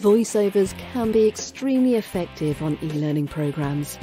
Voiceovers can be extremely effective on e-learning programs.